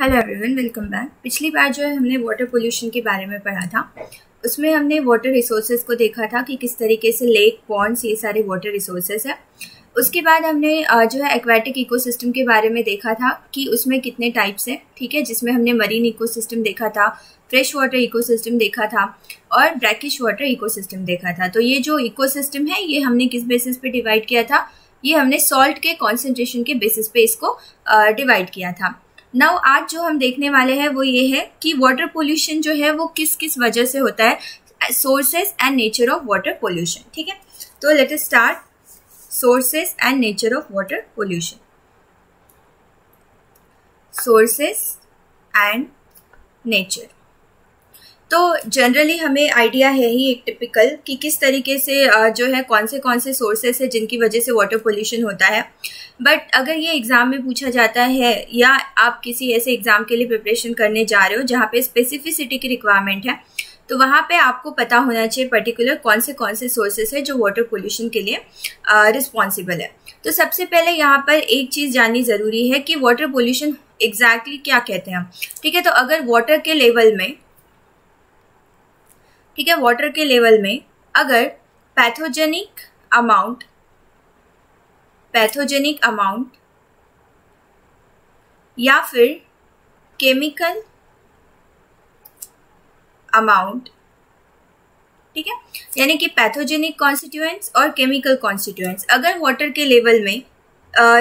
Hello everyone welcome back पिछली बार जो है हमने वाटर पोल्यूशन के बारे में पढ़ा था। उसमें हमने वाटर रिसोर्सेज को देखा था कि किस तरीके से लेक पॉन्ड्स ये सारे वाटर रिसोर्सेज है। उसके बाद हमने जो है एक्वाटिक इकोसिस्टम के बारे में देखा था कि उसमें कितने टाइप्स हैं, ठीक है? जिसमें हमने मरीन इकोसिस्टम देखा था फ्रेश वाटर इकोसिस्टम देखा था और ब्रैकिश वाटर इकोसिस्टम देखा था। तो ये जो इकोसिस्टम है, ये हमने किस बेसिस पे डिवाइड किया था? ये हमने सॉल्ट के कॉन्सेंट्रेशन के बेसिस पे इसको डिवाइड किया था। नाउ आज जो हम देखने वाले हैं वो ये है कि वाटर पोल्यूशन जो है वो किस किस वजह से होता है? Sources and nature of water pollution ठीक है? तो let us start sources and nature of water pollution sources and nature तो जनरली हमें आइडिया है ही एक टिपिकल कि किस तरीके से जो है कौन से कौन से सोर्सेस है जिनकी वजह से वाटर पोल्यूशन होता है। बट अगर ये एग्ज़ाम में पूछा जाता है या आप किसी ऐसे एग्ज़ाम के लिए प्रिपरेशन करने जा रहे हो जहाँ पे स्पेसिफिसिटी की रिक्वायरमेंट है तो वहाँ पे आपको पता होना चाहिए पर्टिकुलर कौन से कौन से सोर्सेस है जो वाटर पोल्यूशन के लिए रिस्पॉन्सिबल है। तो सबसे पहले यहाँ पर एक चीज़ जाननी ज़रूरी है कि वाटर पोल्यूशन एग्जैक्टली क्या कहते हैं हम। ठीक है तो अगर वाटर के लेवल में ठीक है वाटर के लेवल में अगर पैथोजेनिक अमाउंट पैथोजेनिक अमाउंट या फिर केमिकल अमाउंट ठीक है? यानी कि पैथोजेनिक कॉन्स्टिट्यूएंट्स और केमिकल कॉन्स्टिट्यूएंट्स अगर वाटर के लेवल में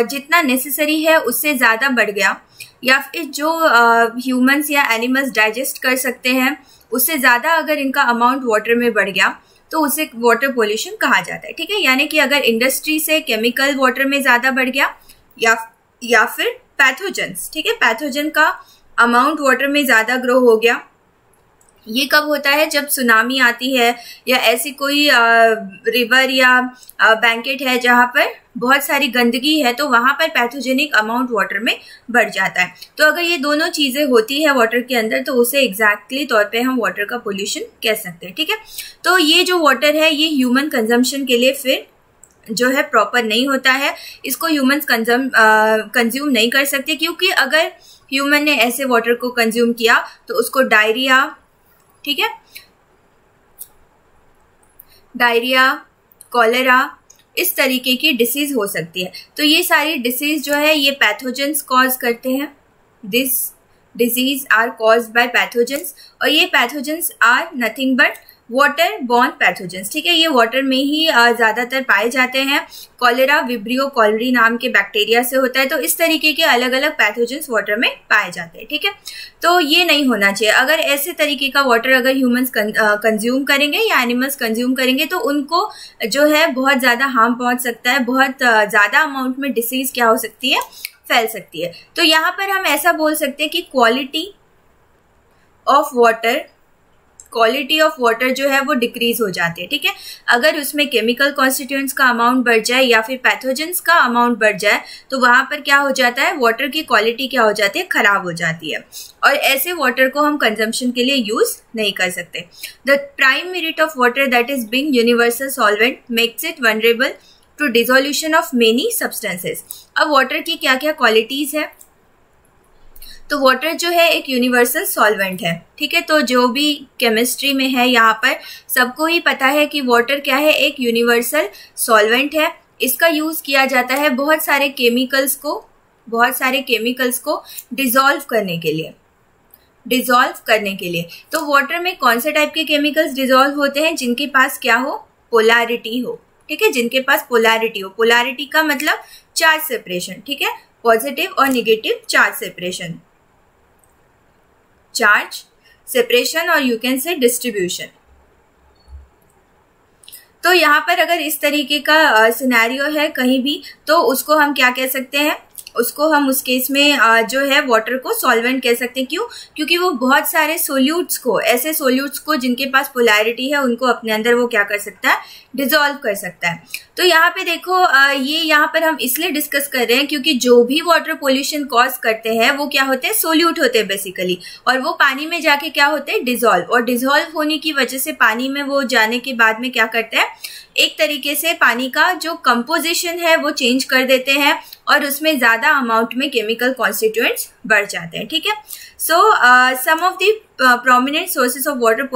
जितना नेसेसरी है, उससे ज़्यादा बढ़ गया, या फिर जो ह्यूमंस या एनिमल्स डाइजेस्ट कर सकते हैं उससे ज़्यादा अगर इनका अमाउंट वाटर में बढ़ गया तो उसे वाटर पोल्यूशन कहा जाता है, ठीक है? यानी कि अगर इंडस्ट्री से केमिकल वाटर में ज़्यादा बढ़ गया, या या फिर पैथोजेंस ठीक है? पैथोजन का अमाउंट वाटर में ज़्यादा ग्रो हो गया ये कब होता है? जब सुनामी आती है या ऐसी कोई आ, रिवर या बैंकेट है जहाँ पर बहुत सारी गंदगी है तो वहाँ पर पैथोजेनिक अमाउंट वाटर में बढ़ जाता है। तो अगर ये दोनों चीज़ें होती है वाटर के अंदर तो उसे एग्जैक्टली तौर पे हम वाटर का पोल्यूशन कह सकते हैं ठीक है? तो ये जो वाटर है ये ह्यूमन कंजम्पशन के लिए फिर जो है प्रॉपर नहीं होता है। इसको ह्यूमंस कंजम कंज्यूम नहीं कर सकते क्योंकि अगर ह्यूमन ने ऐसे वाटर को कंज्यूम किया तो उसको डायरिया ठीक है? डायरिया, कॉलेरा, इस तरीके की डिसीज हो सकती है। तो ये सारी डिसीज जो है, ये पैथोजेंस कॉज करते हैं। This disease are cause by pathogens और ये pathogens are nothing but water borne pathogens ठीक है? ये वाटर में ही ज़्यादातर पाए जाते हैं। कॉलेरा विब्रियो कॉलरी नाम के बैक्टीरिया से होता है तो इस तरीके के अलग अलग पैथोजेंस वाटर में पाए जाते हैं, ठीक है? तो ये नहीं होना चाहिए। अगर ऐसे तरीके का वाटर अगर ह्यूमंस कंज्यूम करेंगे या एनिमल्स कंज्यूम करेंगे तो उनको जो है बहुत ज़्यादा हार्म पहुँच सकता है, बहुत ज़्यादा अमाउंट में डिसीज क्या हो सकती है? फैल सकती है। तो यहाँ पर हम ऐसा बोल सकते हैं कि quality of water quality of water जो है वो डिक्रीज हो जाती है, ठीक है? अगर उसमें केमिकल कॉन्स्टिट्यूएंट्स का अमाउंट बढ़ जाए या फिर पैथोजेंस का अमाउंट बढ़ जाए तो वहाँ पर क्या हो जाता है? वाटर की क्वालिटी क्या हो जाती है? खराब हो जाती है। और ऐसे वाटर को हम कंजम्पशन के लिए यूज़ नहीं कर सकते। The prime merit of water that is being universal solvent makes it vulnerable to dissolution of many substances अब वाटर की क्या क्या क्वालिटीज है? तो वाटर जो है एक यूनिवर्सल सॉल्वेंट है, ठीक है? तो जो भी केमिस्ट्री में है यहाँ पर, सबको ही पता है कि वाटर क्या है? एक यूनिवर्सल सॉल्वेंट है। इसका यूज़ किया जाता है बहुत सारे केमिकल्स को, बहुत सारे केमिकल्स को डिजोल्व करने के लिए। डिजोल्व करने के लिए। तो वाटर में कौन से टाइप के केमिकल्स डिजोल्व होते हैं? जिनके पास क्या हो? पोलैरिटी हो, ठीक है? जिनके पास पोलैरिटी हो। पोलैरिटी का मतलब चार्ज सेपरेशन ठीक है? पॉजिटिव और negative charge separation charge separation और यू कैन से डिस्ट्रीब्यूशन तो यहाँ पर अगर इस तरीके का सिनेरियो है कहीं भी तो उसको हम क्या कह सकते हैं? उसको हम उस केस में जो है वाटर को सॉल्वेंट कह सकते हैं। क्यों? क्योंकि वो बहुत सारे सोल्यूट्स को, ऐसे सोल्यूट्स को जिनके पास पोलैरिटी है, उनको अपने अंदर वो क्या कर सकता है? डिजोल्व कर सकता है। तो यहाँ पे देखो ये यहाँ पर हम इसलिए डिस्कस कर रहे हैं क्योंकि जो भी वाटर पोल्यूशन कॉज करते हैं, वो क्या होते हैं? सोल्यूट होते हैं बेसिकली और वो पानी में जाके क्या होते हैं? डिजोल्व और डिजोल्व होने की वजह से पानी में वो जाने के बाद में क्या करते हैं? एक तरीके से पानी का जो कंपोजिशन है, वो चेंज कर देते हैं और उसमें ज़्यादा अमाउंट में केमिकल कॉन्स्टिट्यूएंट्स बढ़ जाते हैं, ठीक है? So some of the prominent sources of water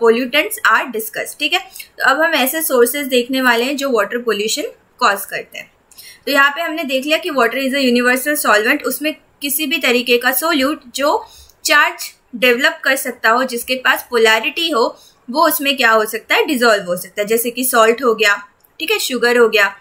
pollutants are discuss ठीक है? तो अब हम ऐसे सोर्सेज देखने वाले हैं जो वाटर पोल्यूशन कॉज करते हैं। तो यहाँ पे हमने देख लिया कि water is a universal solvent उसमें किसी भी तरीके का सोल्यूट जो चार्ज डेवलप कर सकता हो, जिसके पास पोलैरिटी हो वो उसमें क्या हो सकता है? डिजोल्व हो सकता है। जैसे कि सॉल्ट हो गया ठीक है? शुगर हो गया।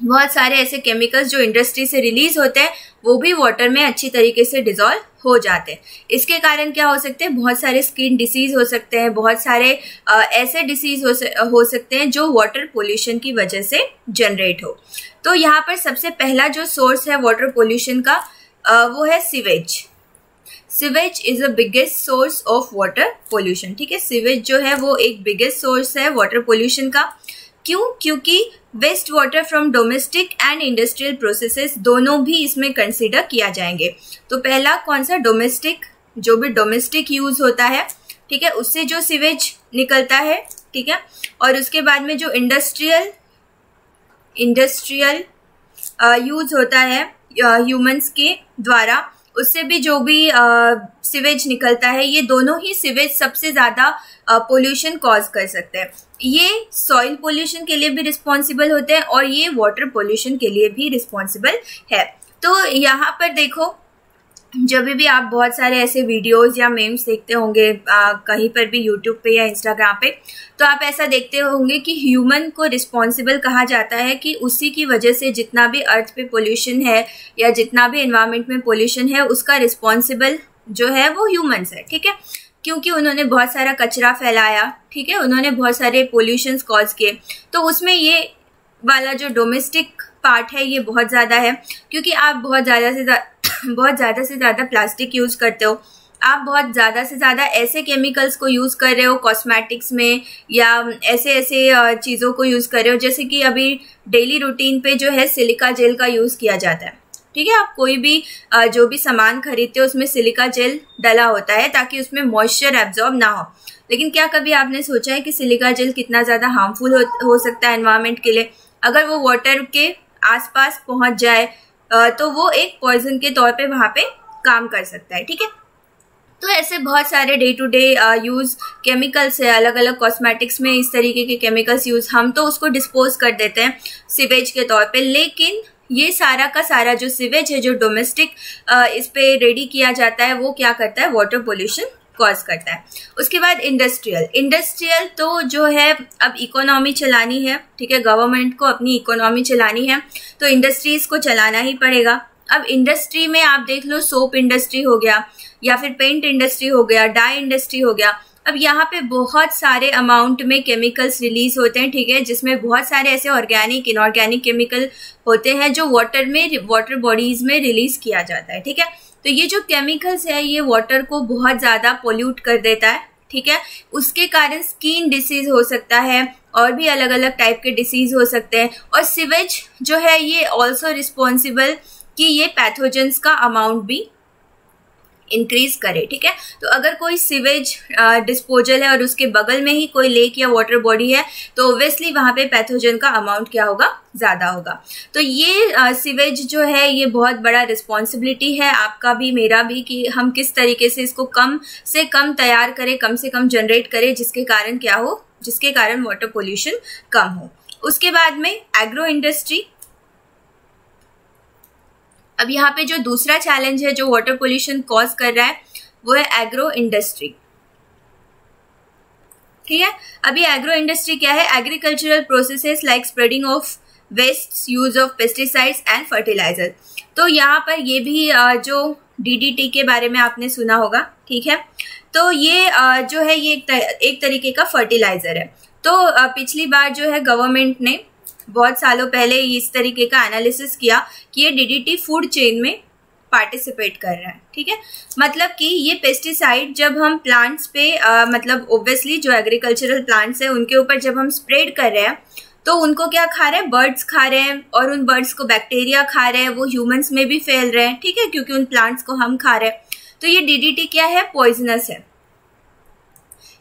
बहुत सारे ऐसे केमिकल्स जो इंडस्ट्री से रिलीज़ होते हैं वो भी वाटर में अच्छी तरीके से डिजोल्व हो जाते हैं। इसके कारण क्या हो सकते हैं? बहुत सारे स्किन डिसीज हो सकते हैं बहुत सारे आ, ऐसे डिसीज हो, हो सकते हैं जो वाटर पोल्यूशन की वजह से जनरेट हो। तो यहाँ पर सबसे पहला जो सोर्स है वाटर पोल्यूशन का आ, वो है sewage sewage is a biggest source of water pollution ठीक है? सिवेज जो है वो एक बिगेस्ट सोर्स है वाटर पोल्यूशन का। क्यों? क्योंकि waste water from domestic and industrial processes दोनों भी इसमें कंसिडर किया जाएँगे। तो पहला कौन सा? डोमेस्टिक जो भी डोमेस्टिक यूज़ होता है। ठीक है? उससे जो सिवेज निकलता है। ठीक है? और उसके बाद में जो इंडस्ट्रियल इंडस्ट्रियल यूज़ होता है ह्यूमंस के द्वारा उससे भी जो भी सिवेज निकलता है, ये दोनों ही सिवेज सबसे ज़्यादा पोल्यूशन कॉज कर सकते हैं। ये सॉइल पोल्यूशन के लिए भी रिस्पॉन्सिबल होते हैं और ये वाटर पोल्यूशन के लिए भी रिस्पॉन्सिबल है। तो यहाँ पर देखो जब भी आप बहुत सारे ऐसे वीडियोस या मेम्स देखते होंगे कहीं पर भी यूट्यूब पे या इंस्टाग्राम पे तो आप ऐसा देखते होंगे कि ह्यूमन को रिस्पॉन्सिबल कहा जाता है कि उसी की वजह से जितना भी अर्थ पे पोल्यूशन है या जितना भी इन्वायरमेंट में पोल्यूशन है, उसका रिस्पॉन्सिबल जो है वो ह्यूमन्स है, ठीक है? क्योंकि उन्होंने बहुत सारा कचरा फैलाया, ठीक है? उन्होंने बहुत सारे पोल्यूशन कॉज किए। तो उसमें ये वाला जो डोमेस्टिक पार्ट है, ये बहुत ज़्यादा है, क्योंकि आप बहुत ज़्यादा से ज़्यादा बहुत ज़्यादा से ज़्यादा प्लास्टिक यूज़ करते हो। आप बहुत ज़्यादा से ज़्यादा ऐसे केमिकल्स को यूज़ कर रहे हो कॉस्मेटिक्स में या ऐसे ऐसे चीज़ों को यूज़ कर रहे हो जैसे कि अभी डेली रूटीन पे जो है सिलिका जेल का यूज़ किया जाता है। ठीक है आप कोई भी जो भी सामान खरीदते हो उसमें सिलिका जेल डला होता है ताकि उसमें मॉइस्चर एब्जॉर्ब ना हो। लेकिन क्या कभी आपने सोचा है कि सिलिका जेल कितना ज़्यादा हार्मफुल हो, हो सकता है एनवायरमेंट के लिए? अगर वो वाटर के आसपास पहुँच जाए तो वो एक पॉइजन के तौर पे वहाँ पे काम कर सकता है, ठीक है? तो ऐसे बहुत सारे day to day use chemicals है अलग अलग कॉस्मेटिक्स में इस तरीके के केमिकल्स यूज़ हम तो उसको डिस्पोज कर देते हैं सिवेज के तौर पे, लेकिन ये सारा का सारा जो सिवेज है, जो डोमेस्टिक इस पर रेडी किया जाता है, वो क्या करता है? वाटर पोल्यूशन कॉज करता है। उसके बाद इंडस्ट्रियल इंडस्ट्रियल तो जो है, अब इकोनॉमी चलानी है, ठीक है? गवर्नमेंट को अपनी इकोनॉमी चलानी है तो इंडस्ट्रीज़ को चलाना ही पड़ेगा। अब इंडस्ट्री में आप देख लो सोप इंडस्ट्री हो गया, या फिर पेंट इंडस्ट्री हो गया डाई इंडस्ट्री हो गया। अब यहाँ पे बहुत सारे अमाउंट में केमिकल्स रिलीज़ होते हैं, ठीक है? जिसमें बहुत सारे ऐसे ऑर्गेनिक इनऑर्गेनिक केमिकल होते हैं, जो वाटर में वाटर बॉडीज में रिलीज़ किया जाता है, ठीक है? तो ये जो केमिकल्स है, ये वाटर को बहुत ज़्यादा पोल्यूट कर देता है, ठीक है? उसके कारण स्किन डिसीज हो सकता है, और भी अलग अलग टाइप के डिसीज हो सकते हैं। और सिवेज जो है, ये ऑल्सो रिस्पॉन्सिबल कि ये पैथोजेंस का अमाउंट भी इंक्रीज करे, ठीक है? तो अगर कोई सिवेज डिस्पोजल है और उसके बगल में ही कोई लेक या वाटर बॉडी है तो ऑब्वियसली वहाँ पे पैथोजन का अमाउंट क्या होगा? ज़्यादा होगा। तो ये सिवेज जो है, ये बहुत बड़ा रिस्पॉन्सिबिलिटी है। आपका भी, मेरा भी कि हम किस तरीके से इसको कम से कम तैयार करें, कम से कम जनरेट करें, जिसके कारण क्या हो? जिसके कारण वाटर पोल्यूशन कम हो। उसके बाद में एग्रो इंडस्ट्री अब यहाँ पे जो दूसरा चैलेंज है, जो वाटर पोल्यूशन कॉज कर रहा है, वो है एग्रो इंडस्ट्री ठीक है? अभी एग्रो इंडस्ट्री क्या है? Agricultural processes like spreading of waste use of pesticides and fertiliser तो यहाँ पर ये भी जो डीडीटी के बारे में आपने सुना होगा, ठीक है? तो ये जो है, ये एक तरीके का फर्टिलाइज़र है। तो पिछली बार जो है गवर्नमेंट ने बहुत सालों पहले इस तरीके का एनालिसिस किया कि ये डीडीटी फ़ूड चेन में पार्टिसिपेट कर रहा है ठीक है? मतलब कि ये पेस्टिसाइड जब हम प्लांट्स पे आ, मतलब ओब्वियसली जो एग्रीकल्चरल प्लांट्स है उनके ऊपर जब हम स्प्रेड कर रहे हैं तो उनको क्या खा रहे हैं? बर्ड्स खा रहे हैं और उन बर्ड्स को बैक्टीरिया खा रहे हैं वो ह्यूमंस में भी फैल रहे हैं ठीक है? क्योंकि उन प्लांट्स को हम खा रहे हैं। तो ये डीडीटी क्या है? पॉइजनस है।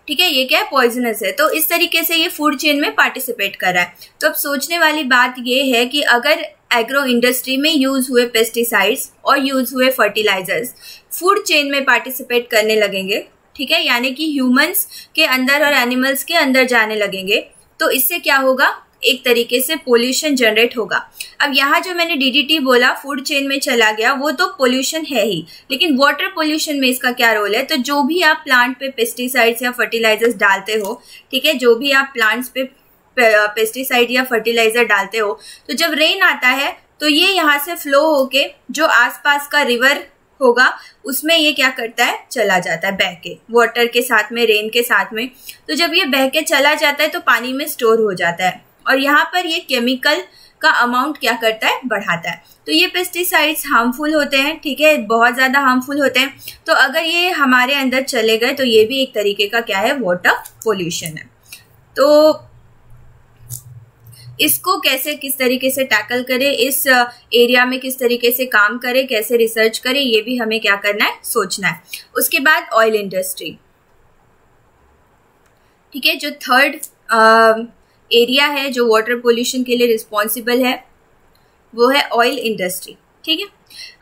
ठीक है, ये क्या है पॉइजनस है। तो इस तरीके से ये फ़ूड चेन में पार्टिसिपेट कर रहा है। तो अब सोचने वाली बात ये है कि अगर एग्रो इंडस्ट्री में यूज़ हुए पेस्टिसाइड्स और यूज़ हुए फर्टिलाइजर्स फ़ूड चेन में पार्टिसिपेट करने लगेंगे, ठीक है? यानी कि ह्यूमंस के अंदर और एनिमल्स के अंदर जाने लगेंगे। तो इससे क्या होगा? एक तरीके से पोल्यूशन जनरेट होगा। अब यहाँ जो मैंने डीडीटी बोला फ़ूड चेन में चला गया, वो तो पोल्यूशन है ही। लेकिन वाटर पोल्यूशन में इसका क्या रोल है? तो जो भी आप प्लांट पे पेस्टिसाइड्स या फर्टिलाइजर्स डालते हो, ठीक है, जो भी आप प्लांट्स पे पेस्टिसाइड या फर्टिलाइज़र डालते हो तो जब रेन आता है तो ये यहाँ से फ्लो होके जो आसपास का रिवर होगा, उसमें ये क्या करता है? चला जाता है बह के वाटर के साथ में रेन के साथ में। तो जब ये बह के चला जाता है तो पानी में स्टोर हो जाता है। और यहाँ पर ये केमिकल का अमाउंट क्या करता है? बढ़ाता है। तो ये पेस्टिसाइड्स हार्मफुल होते हैं, ठीक है? बहुत ज़्यादा हार्मफुल होते हैं। तो अगर ये हमारे अंदर चले गए तो ये भी एक तरीके का क्या है? वाटर पोल्यूशन है। तो इसको कैसे, किस तरीके से टैकल करें? इस एरिया में किस तरीके से काम करें? कैसे रिसर्च करें? ये भी हमें क्या करना है? सोचना है। उसके बाद ऑयल इंडस्ट्री ठीक है? जो थर्ड एरिया है जो वाटर पोल्यूशन के लिए रिस्पॉन्सिबल है, वो है ऑयल इंडस्ट्री ठीक है?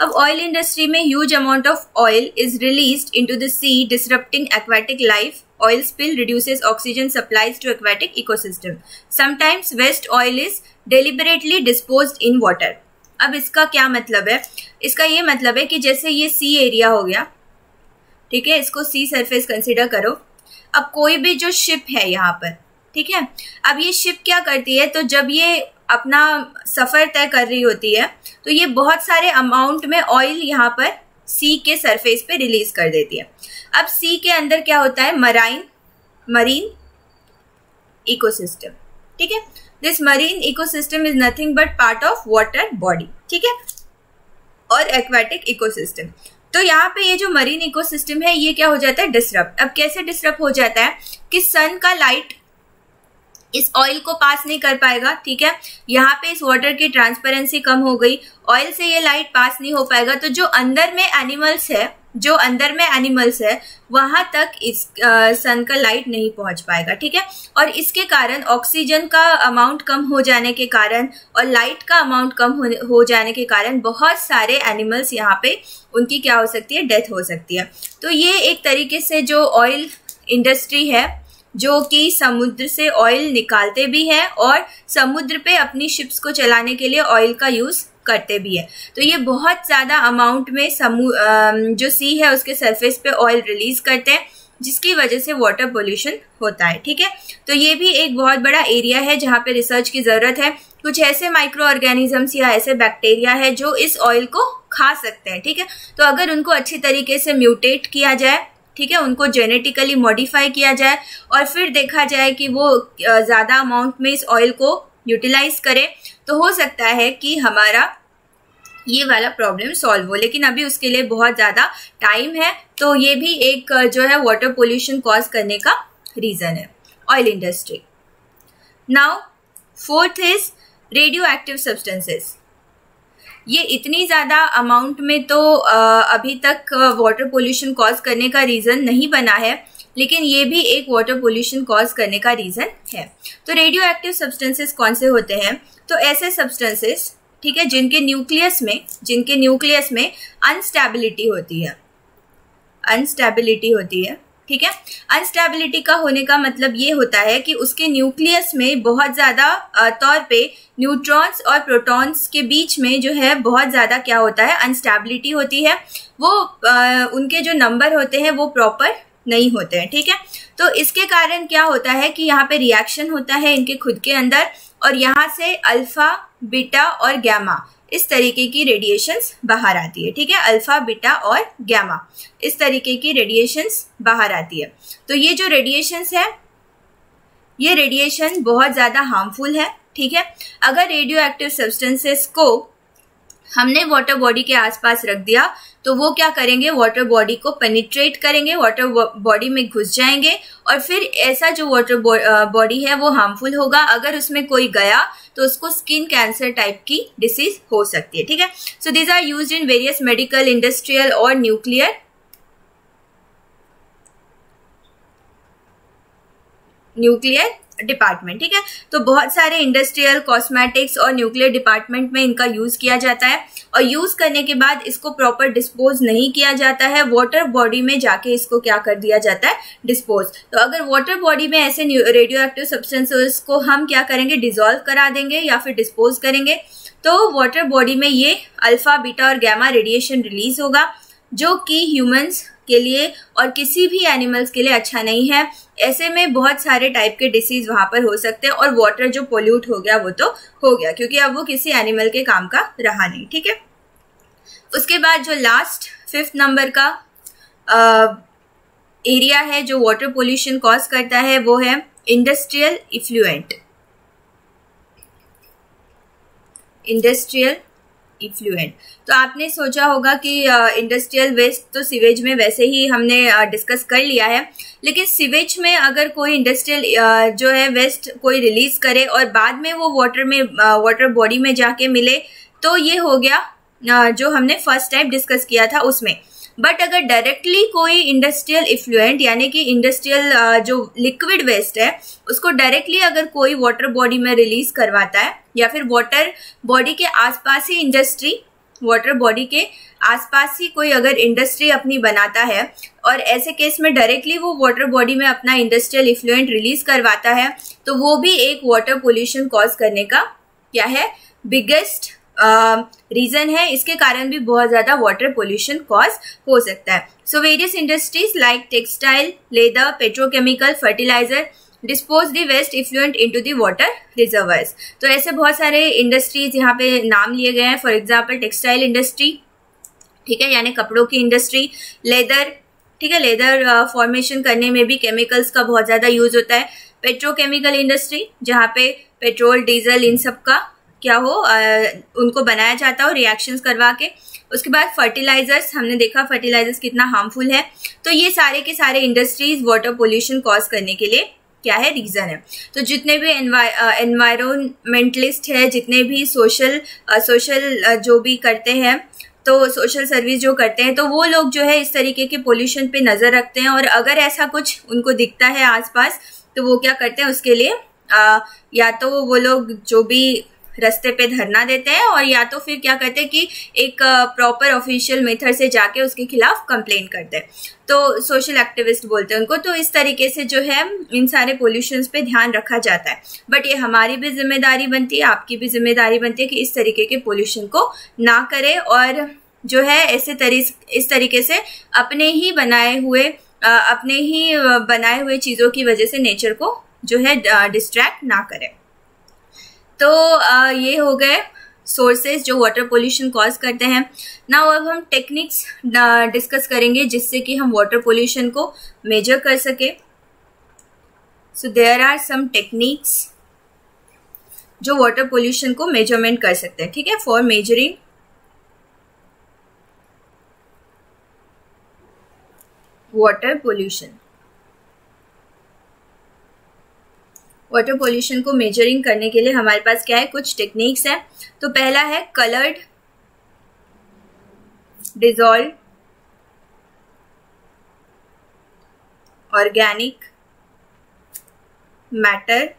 अब ऑयल इंडस्ट्री में huge amount of oil is release into the sea disrupting aquatic life oil spill reduces oxygen supplies to aquatic ecosystem. Sometimes waste oil is deliberately disposed in water. अब इसका क्या मतलब है? इसका ये मतलब है कि जैसे ये सी एरिया हो गया, ठीक है? इसको सी सरफेस कंसिडर करो। अब कोई भी जो शिप है यहाँ पर ठीक है? अब ये शिप क्या करती है? तो जब ये अपना सफ़र तय कर रही होती है तो ये बहुत सारे अमाउंट में ऑयल यहाँ पर सी के सरफेस पे रिलीज़ कर देती है। अब सी के अंदर क्या होता है? मराइन मरीन इकोसिस्टम ठीक है? This marine ecosystem is nothing but part of water body ठीक है? और एक्वेटिक इकोसिस्टम तो यहाँ पे ये जो मरीन इकोसिस्टम है, ये क्या हो जाता है? डिस्टर्ब अब कैसे डिस्टर्ब हो जाता है? कि सन का लाइट इस ऑयल को पास नहीं कर पाएगा ठीक है? यहाँ पे इस वाटर की ट्रांसपेरेंसी कम हो गई। ऑयल से ये लाइट पास नहीं हो पाएगा। तो जो अंदर में एनिमल्स है जो अंदर में एनिमल्स है वहाँ तक इस सन का लाइट नहीं पहुँच पाएगा ठीक है? और इसके कारण ऑक्सीजन का अमाउंट कम हो जाने के कारण और लाइट का अमाउंट कम हो, हो जाने के कारण बहुत सारे एनिमल्स यहाँ पे उनकी क्या हो सकती है? डेथ हो सकती है। तो ये एक तरीके से जो ऑयल इंडस्ट्री है जो कि समुद्र से ऑयल निकालते भी हैं और समुद्र पे अपनी शिप्स को चलाने के लिए ऑयल का यूज़ करते भी है। तो ये बहुत ज़्यादा अमाउंट में समू जो सी है, उसके सरफेस पे ऑयल रिलीज़ करते हैं, जिसकी वजह से वाटर पोल्यूशन होता है, ठीक है? तो ये भी एक बहुत बड़ा एरिया है जहाँ पे रिसर्च की ज़रूरत है। कुछ ऐसे माइक्रो ऑर्गेनिजम्स या ऐसे बैक्टीरिया है जो इस ऑयल को खा सकते हैं, ठीक है? तो अगर उनको अच्छी तरीके से म्यूटेट किया जाए ठीक है, उनको जेनेटिकली मॉडिफाई किया जाए और फिर देखा जाए कि वो ज़्यादा अमाउंट में इस ऑयल को यूटिलाइज करे तो हो सकता है कि हमारा ये वाला प्रॉब्लम सॉल्व हो। लेकिन अभी उसके लिए बहुत ज़्यादा टाइम है तो ये भी एक जो है वाटर पोल्यूशन कॉज करने का रीज़न है oil industry now fourth is radioactive substances ये इतनी ज़्यादा अमाउंट में तो अभी तक वाटर पोल्यूशन कॉज करने का रीज़न नहीं बना है, लेकिन ये भी एक वाटर पोल्यूशन कॉज करने का रीज़न है। तो रेडियो एक्टिव सब्सटेंसेस कौन से होते हैं? तो ऐसे सब्सटेंसेस ठीक है, जिनके न्यूक्लियस में, जिनके न्यूक्लियस में अनस्टेबिलिटी होती है। अनस्टेबिलिटी होती है। ठीक है? अनस्टेबिलिटी का होने का मतलब ये होता है कि उसके न्यूक्लियस में बहुत ज़्यादा तौर पे न्यूट्रॉन्स और प्रोटॉन्स के बीच में जो है बहुत ज़्यादा क्या होता है? अनस्टेबिलिटी होती है। वो उनके जो नंबर होते हैं वो प्रॉपर नहीं होते हैं, ठीक है? तो इसके कारण क्या होता है कि यहाँ पे रिएक्शन होता है इनके खुद के अंदर और यहाँ से अल्फ़ा बीटा और गैमा इस तरीके की रेडिएशंस बाहर आती है, ठीक है? अल्फ़ा बीटा और गैमा इस तरीके की रेडिएशंस बाहर आती है। तो ये जो रेडिएशंस है, ये रेडिएशन बहुत ज़्यादा हार्मफुल है, ठीक है? अगर रेडियो एक्टिव सब्सटेंसेस को हमने वाटर बॉडी के आसपास रख दिया तो वो क्या करेंगे? वाटर बॉडी को पेनिट्रेट करेंगे वाटर बॉडी में घुस जाएँगे और फिर ऐसा जो वाटर बॉडी है, वो हार्मफुल होगा। अगर उसमें कोई गया तो उसको स्किन कैंसर टाइप की डिसीज हो सकती है, ठीक है? So these are use in various medical industrial और न्यूक्लियर न्यूक्लियर डिपार्टमेंट, ठीक है? तो बहुत सारे इंडस्ट्रियल कॉस्मेटिक्स और न्यूक्लियर डिपार्टमेंट में इनका यूज़ किया जाता है और यूज़ करने के बाद इसको प्रॉपर डिस्पोज नहीं किया जाता है। वाटर बॉडी में जाके इसको क्या कर दिया जाता है? डिस्पोज तो अगर वाटर बॉडी में ऐसे रेडियो एक्टिव सब्सटेंसेस को हम क्या करेंगे? डिजोल्व करा देंगे या फिर डिस्पोज करेंगे तो वाटर बॉडी में ये अल्फ़ा बीटा और गैमा रेडिएशन रिलीज़ होगा, जो कि ह्यूमंस के लिए और किसी भी एनिमल्स के लिए अच्छा नहीं है। ऐसे में बहुत सारे टाइप के डिसीज वहाँ पर हो सकते हैं और वाटर जो पोल्यूट हो गया वो तो हो गया, क्योंकि अब वो किसी एनिमल के काम का रहा नहीं, ठीक है? उसके बाद जो लास्ट फिफ्थ नंबर का एरिया है जो वाटर पोल्यूशन कॉज करता है वो है इंडस्ट्रियल इफ्लुएंट इंडस्ट्रियल इफ्लुएंट तो आपने सोचा होगा कि इंडस्ट्रियल वेस्ट तो सीवेज में वैसे ही हमने डिस्कस कर लिया है, लेकिन सीवेज में अगर कोई इंडस्ट्रियल जो है वेस्ट कोई रिलीज़ करे और बाद में वो वाटर में वाटर बॉडी में जाके मिले तो ये हो गया जो हमने फ़र्स्ट टाइम डिस्कस किया था उसमें। बट अगर डायरेक्टली कोई इंडस्ट्रियल इफ्लुएंट यानी कि इंडस्ट्रियल जो लिक्विड वेस्ट है, उसको डायरेक्टली अगर कोई वाटर बॉडी में रिलीज़ करवाता है, या फिर वाटर बॉडी के आसपास ही इंडस्ट्री वाटर बॉडी के आसपास ही कोई अगर इंडस्ट्री अपनी बनाता है, और ऐसे केस में डायरेक्टली वो वाटर बॉडी में अपना इंडस्ट्रियल इफ्लुएंट रिलीज़ करवाता है तो वो भी एक वाटर पोल्यूशन कॉज करने का क्या है? बिगेस्ट रीजन है, इसके कारण भी बहुत ज़्यादा वाटर पोल्यूशन कॉज हो सकता है। So various industries like textile leather petrochemical fertiliser dispose the waste effluent into the water reservoirs तो ऐसे बहुत सारे इंडस्ट्रीज़ यहाँ पे नाम लिए गए हैं। फॉर एग्ज़ाम्पल टेक्सटाइल इंडस्ट्री ठीक है, यानी कपड़ों की इंडस्ट्री लेदर ठीक है लेदर फॉर्मेशन करने में भी केमिकल्स का बहुत ज़्यादा यूज़ होता है। पेट्रोकेमिकल इंडस्ट्री जहाँ पे पेट्रोल डीजल इन सब का क्या हो उनको बनाया जाता हो रिएक्शंस करवा के। उसके बाद फर्टिलाइजर्स हमने देखा फर्टिलाइजर्स कितना हार्मफुल है। तो ये सारे के सारे इंडस्ट्रीज़ वाटर पोल्यूशन कॉज करने के लिए क्या है रीजन है। तो जितने भी एनवायरमेंटलिस्ट है जितने भी सोशल सोशल जो भी करते हैं तो सोशल सर्विस जो करते हैं तो वो लोग जो है इस तरीके के पोल्यूशन पे नज़र रखते हैं। और अगर ऐसा कुछ उनको दिखता है आसपास तो वो क्या करते हैं उसके लिए आ, या तो वो लोग जो भी रस्ते पे धरना देते हैं और या तो फिर क्या करते हैं कि एक प्रॉपर ऑफिशियल मेथड से जाके उसके खिलाफ कंप्लेन करते हैं। तो सोशल एक्टिविस्ट बोलते हैं उनको। तो इस तरीके से जो है, इन सारे पोल्यूशन पे ध्यान रखा जाता है। बट ये हमारी भी ज़िम्मेदारी बनती है, आपकी भी ज़िम्मेदारी बनती है कि इस तरीके के पोल्यूशन को ना करें और जो है, ऐसे तरी, इस तरीके से अपने ही बनाए हुए अपने ही बनाए हुए चीज़ों की वजह से नेचर को जो है डिस्ट्रैक्ट ना करें। तो ये हो गए सोर्सेज जो वाटर पोल्यूशन कॉज करते हैं। ना अब हम टेक्निक्स डिस्कस करेंगे जिससे कि हम वाटर पोल्यूशन को मेजर कर सके। So there are some techniques जो वाटर पोल्यूशन को मेज़रमेंट कर सकते हैं, ठीक है? For measuring water pollution water pollution को मेजरिंग करने के लिए हमारे पास क्या है? कुछ टेक्निक्स है। तो पहला है coloured dissolve organic matter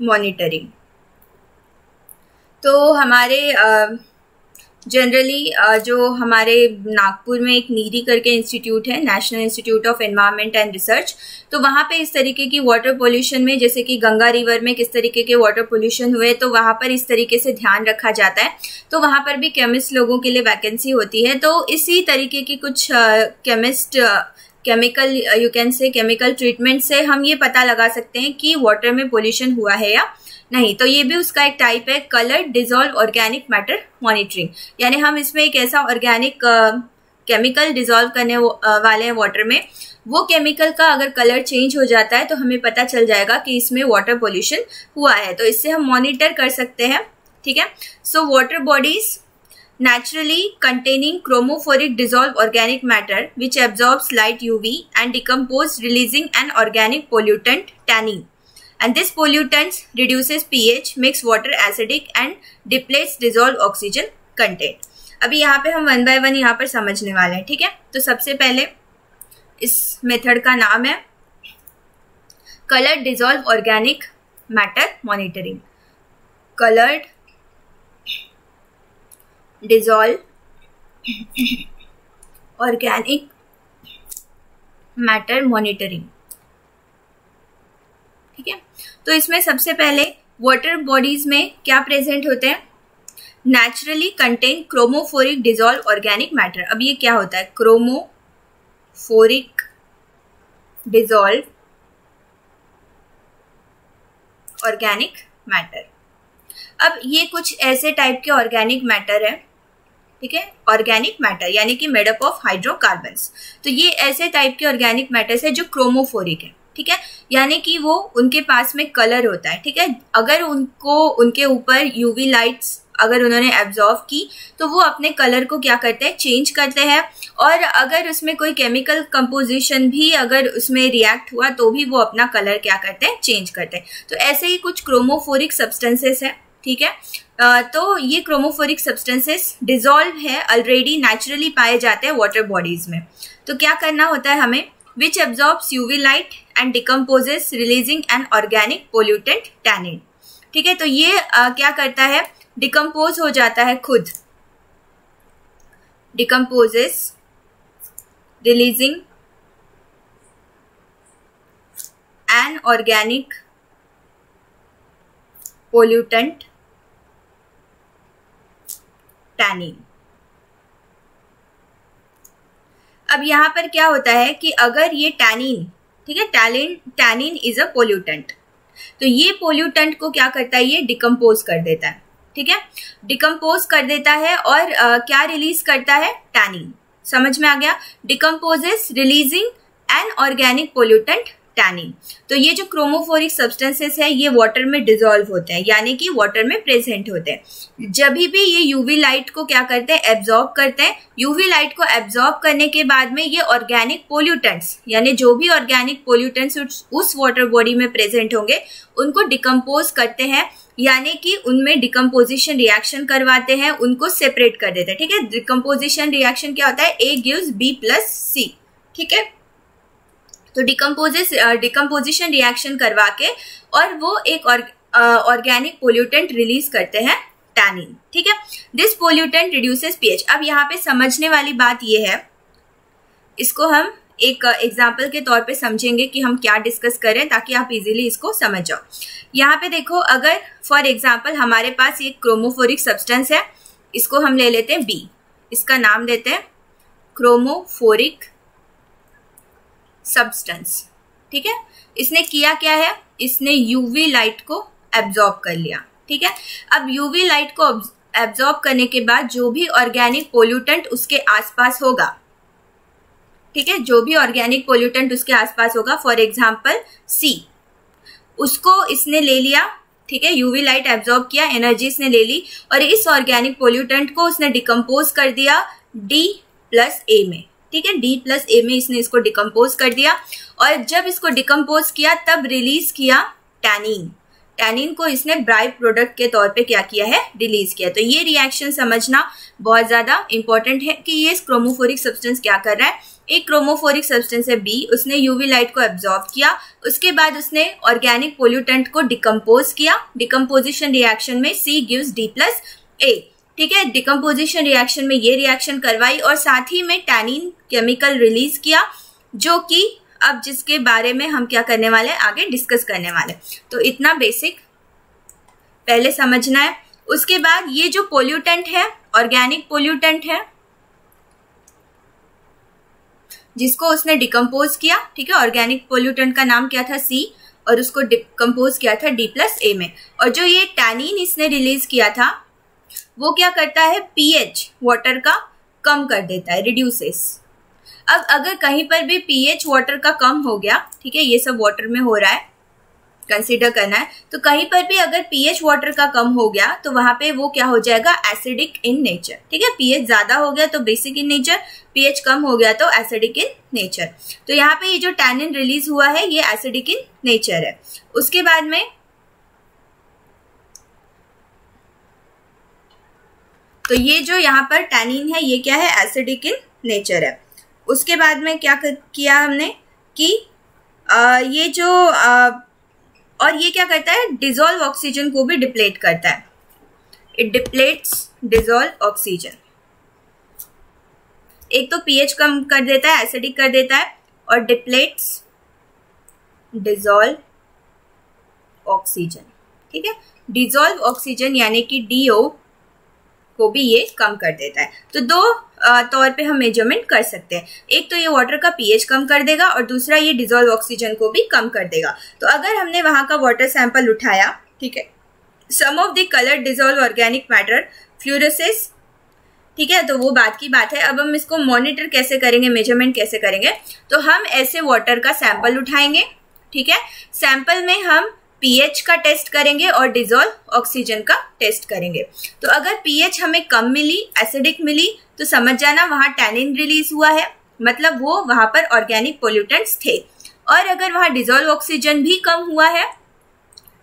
monitoring तो हमारे जनरली uh, जो हमारे नागपुर में एक नीरी करके इंस्टीट्यूट है National Institute of Environment and Research तो वहाँ पे इस तरीके की वाटर पोल्यूशन में जैसे कि गंगा रिवर में किस तरीके के वाटर पोल्यूशन हुए तो वहाँ पर इस तरीके से ध्यान रखा जाता है। तो वहाँ पर भी केमिस्ट लोगों के लिए वैकेंसी होती है। तो इसी तरीके की कुछ chemist chemical you can say chemical treatment से हम ये पता लगा सकते हैं कि वाटर में पोल्यूशन हुआ है या नहीं तो ये भी उसका एक टाइप है colour dissolve organic matter monitoring यानी हम इसमें एक ऐसा ऑर्गेनिक केमिकल डिजोल्व करने वाले हैं वाटर में। वो केमिकल का अगर कलर चेंज हो जाता है तो हमें पता चल जाएगा कि इसमें वाटर पोल्यूशन हुआ है। तो इससे हम मॉनिटर कर सकते हैं, ठीक है? So water bodies naturally containing chromophoric dissolved organic matter, which absorbs light UV and decompose, releasing an organic pollutant tannin. And this pollutant reduces pH, makes water acidic and depletes dissolved oxygen content. अभी यहाँ पे हम one by one यहाँ पर समझने वाले हैं ठीक है? तो सबसे पहले इस मेथड का नाम है coloured dissolve organic matter monitoring coloured dissolve organic matter monitoring ठीक है? तो इसमें सबसे पहले वाटर बॉडीज में क्या प्रेजेंट होते हैं? Naturally contain chromophoric dissolve organic matter अब ये क्या होता है? क्रोमोफोरिक डिजोल्व ऑर्गेनिक मैटर अब ये कुछ ऐसे टाइप के ऑर्गेनिक मैटर है, ठीक है? ऑर्गेनिक मैटर यानी कि मेडअप ऑफ़ हाइड्रोकार्बन तो ये ऐसे टाइप के ऑर्गेनिक मैटर्स है जो क्रोमोफोरिक है। ठीक है? यानी कि वो उनके पास में कलर होता है, ठीक है? अगर उनको, उनके ऊपर यूवी लाइट्स अगर उन्होंने एब्जॉर्व की तो वो अपने कलर को क्या करते हैं? चेंज करते हैं। और अगर उसमें कोई केमिकल कंपोजिशन भी अगर उसमें रिएक्ट हुआ तो भी वो अपना कलर क्या करते हैं? चेंज करते हैं। तो ऐसे ही कुछ क्रोमोफोरिक सब्सटेंसेस है, ठीक है? तो ये क्रोमोफोरिक सब्सटेंसेस डिजोल्व है ऑलरेडी नेचुरली पाए जाते हैं वाटर बॉडीज में। तो क्या करना होता है हमें? Which absorbs UV light and decomposes releasing an organic pollutant tannin ठीक है तो ये आ, क्या करता है? डिकम्पोज हो जाता है खुद। Decomposes releasing an organic pollutant tannin अब यहाँ पर क्या होता है कि अगर ये टैनिन ठीक है टैलिन टैनिन इज़ अ पोल्यूटेंट तो ये पोल्यूटेंट को क्या करता है? ये डिकम्पोज कर देता है ठीक है? डिकम्पोज कर देता है और आ, क्या रिलीज़ करता है? टैनिन समझ में आ गया? Decomposes releasing an organic pollutant tannin तो ये जो क्रोमोफोरिक सब्सटेंसेस है, ये वाटर में डिजोल्व होते हैं, यानी कि वाटर में प्रेजेंट होते हैं। जब भी ये यूवी लाइट को क्या करते हैं? एब्जॉर्ब करते हैं। यूवी लाइट को एब्जॉर्ब करने के बाद में ये ऑर्गेनिक पोल्यूटेंट्स यानी जो भी ऑर्गेनिक पोल्यूटेंट्स उस वाटर बॉडी में प्रेजेंट होंगे, उनको डिकम्पोज करते हैं, यानी कि उनमें डिकम्पोजिशन रिएक्शन करवाते हैं, उनको सेपरेट कर देते हैं। ठीक है? डिकम्पोजिशन रिएक्शन क्या होता है? A gives B plus C ठीक है? तो डिकम्पोजिस डिकम्पोजिशन रिएक्शन करवा के और वो एक ऑर्गेनिक पोल्यूटेंट रिलीज़ करते हैं टैनिन ठीक है? दिस पोल्यूटेंट रिड्यूसेस पीएच अब यहाँ पे समझने वाली बात ये है। इसको हम एक एग्ज़ाम्पल के तौर पे समझेंगे कि हम क्या डिस्कस करें ताकि आप इजीली इसको समझ जाओ। यहाँ पे देखो, अगर फॉर एग्ज़ाम्पल हमारे पास एक क्रोमोफोरिक सब्सटेंस है, इसको हम ले लेते हैं बी इसका नाम देते हैं क्रोमोफोरिक सब्सटेंस ठीक है? इसने किया क्या है? इसने यूवी लाइट को एब्जॉर्ब कर लिया। ठीक है? अब यूवी लाइट को एब्जॉर्ब करने के बाद जो भी ऑर्गेनिक पोल्यूटेंट उसके आसपास होगा, ठीक है? जो भी ऑर्गेनिक पोल्यूटेंट उसके आसपास होगा फॉर एग्ज़ाम्पल सी उसको इसने ले लिया, ठीक है? यूवी लाइट एब्जॉर्ब किया एनर्जी इसने ले ली, और इस ऑर्गेनिक पोल्यूटेंट को उसने डिकम्पोज कर दिया डी प्लस ए में। ठीक है डी प्लस ए में इसने इसको डिकम्पोज कर दिया। और जब इसको डिकम्पोज किया, तब रिलीज़ किया टैनिन टैनिन को इसने ब्राई प्रोडक्ट के तौर पे क्या किया है? रिलीज़ किया। तो ये रिएक्शन समझना बहुत ज़्यादा इंपॉर्टेंट है कि ये क्रोमोफोरिक सब्सटेंस क्या कर रहा है। एक क्रोमोफोरिक सब्सटेंस है बी उसने यूवी लाइट को एब्जॉर्ब किया। उसके बाद उसने ऑर्गेनिक पोल्यूटेंट को डिकम्पोज किया। डिकम्पोजिशन रिएक्शन में C gives D plus A ठीक है डिकम्पोजिशन रिएक्शन में ये रिएक्शन करवाई और साथ ही में टैनिन केमिकल रिलीज़ किया, जो कि अब जिसके बारे में हम क्या करने वाले हैं, आगे डिस्कस करने वाले तो इतना बेसिक पहले समझना है। उसके बाद ये जो पोल्यूटेंट है ऑर्गेनिक पोल्यूटेंट है, जिसको उसने डिकम्पोज किया, ठीक है ऑर्गेनिक पोल्यूटेंट का नाम क्या था? सी और उसको डिकम्पोज किया था डी प्लस ए में। और जो ये टैनिन इसने रिलीज़ किया था वो क्या करता है? पीएच वाटर का कम कर देता है रिड्यूसेस अब अगर कहीं पर भी पीएच वाटर का कम हो गया, ठीक है, ये सब वाटर में हो रहा है कंसिडर करना है तो कहीं पर भी अगर पीएच वाटर का कम हो गया तो वहाँ पे वो क्या हो जाएगा? एसिडिक इन नेचर ठीक है, पीएच ज़्यादा हो गया तो बेसिक इन नेचर पीएच कम हो गया तो एसिडिक इन नेचर तो यहाँ पे ये जो टैनिन रिलीज़ हुआ है, ये एसिडिक इन नेचर है. उसके बाद में तो ये जो यहाँ पर टैनिन है ये क्या है? एसिडिक इन नेचर है। उसके बाद में क्या किया हमने कि आ, ये जो आ, और ये क्या करता है? डिजोल्व ऑक्सीजन को भी डिप्लेट करता है। इट डिप्लेट्स डिजोल्व ऑक्सीजन एक तो पीएच कम कर देता है एसिडिक कर देता है और डिप्लेट्स डिजोल्व ऑक्सीजन ठीक है? डिजोल्व ऑक्सीजन यानी कि डीओ को भी ये कम कर देता है। तो दो तौर पे हम मेज़रमेंट कर सकते हैं। एक तो ये वाटर का पीएच कम कर देगा और दूसरा ये डिजोल्व ऑक्सीजन को भी कम कर देगा। तो अगर हमने वहाँ का वाटर सैंपल उठाया, ठीक है some of the colour dissolve organic matter fluorescence ठीक है तो वो बात की बात है। अब हम इसको मॉनिटर कैसे करेंगे मेज़रमेंट कैसे करेंगे? तो हम ऐसे वाटर का सैंपल उठाएँगे, ठीक है। सैंपल में हम पीएच का टेस्ट करेंगे और डिजोल्व ऑक्सीजन का टेस्ट करेंगे। तो अगर पीएच हमें कम मिली, एसिडिक मिली तो समझ जाना वहाँ टैनिन रिलीज़ हुआ है। मतलब वो वहाँ पर ऑर्गेनिक पोल्यूटेंट्स थे। और अगर वहाँ डिजोल्व ऑक्सीजन भी कम हुआ है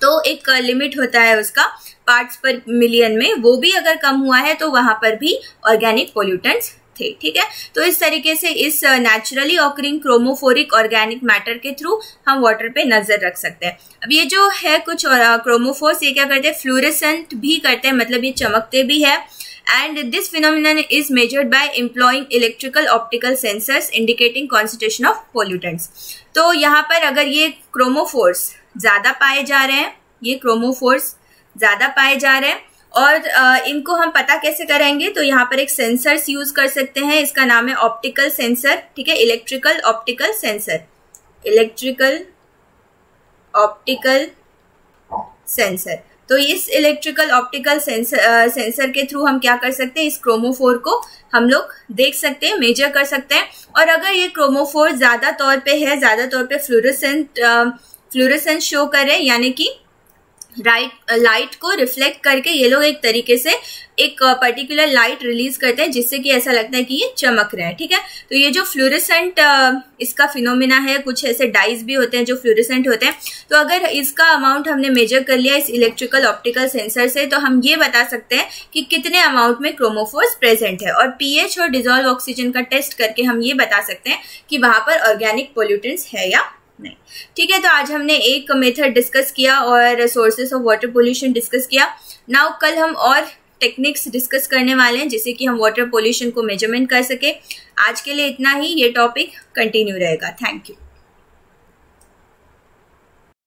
तो एक लिमिट होता है उसका, पार्ट्स पर मिलियन में, वो भी अगर कम हुआ है तो वहाँ पर भी ऑर्गेनिक पोल्यूटेंट्स थे, ठीक है? तो इस तरीके से इस naturally occurring chromophoric organic matter के थ्रू हम वाटर पे नज़र रख सकते हैं। अब ये जो है कुछ क्रोमोफोर्स ये क्या करते हैं? फ्लोरेसेंट भी करते हैं मतलब ये चमकते भी है। And this phenomenon is measured by employing electrical optical sensors indicating concentration of pollutants. तो यहाँ पर अगर ये क्रोमोफोर्स ज़्यादा पाए जा रहे हैं, ये क्रोमोफोर्स ज़्यादा पाए जा रहे हैं और इनको हम पता कैसे करेंगे तो यहाँ पर एक सेंसर्स यूज़ कर सकते हैं। इसका नाम है ऑप्टिकल सेंसर ठीक है? Electrical optical sensor electrical optical sensor तो इस इलेक्ट्रिकल ऑप्टिकल सेंसर सेंसर के थ्रू हम क्या कर सकते हैं? इस क्रोमोफोर को हम लोग देख सकते हैं मेजर कर सकते हैं। और अगर ये क्रोमोफोर ज़्यादा तौर पे है, ज़्यादा तौर पे फ्लोरोसेंट फ्लोरोसेंट शो करे यानी कि राइट लाइट को रिफ्लेक्ट करके ये लोग एक तरीके से एक पर्टिकुलर लाइट रिलीज़ करते हैं, जिससे कि ऐसा लगता है कि ये चमक रहा है, ठीक है? तो ये जो फ्लोरेसेंट इसका फिनोमिना है, कुछ ऐसे डाइज भी होते हैं जो फ्लोरेसेंट होते हैं। तो अगर इसका अमाउंट हमने मेजर कर लिया इस इलेक्ट्रिकल ऑप्टिकल सेंसर से तो हम ये बता सकते हैं कि कितने अमाउंट में क्रोमोफोर्स प्रेजेंट है। और पीएच और डिजोल्व ऑक्सीजन का टेस्ट करके हम ये बता सकते हैं कि वहाँ पर ऑर्गेनिक पोल्यूटेंट्स है या नहीं। ठीक है तो आज हमने एक मेथड डिस्कस किया और sources of water pollution discuss किया। नाउ कल हम और टेक्निक्स डिस्कस करने वाले हैं, जिससे कि हम वाटर पोल्यूशन को मेज़रमेंट कर सके। आज के लिए इतना ही, ये टॉपिक कंटिन्यू रहेगा। Thank you